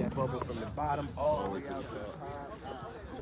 That bubble from the bottom all the way out to the top.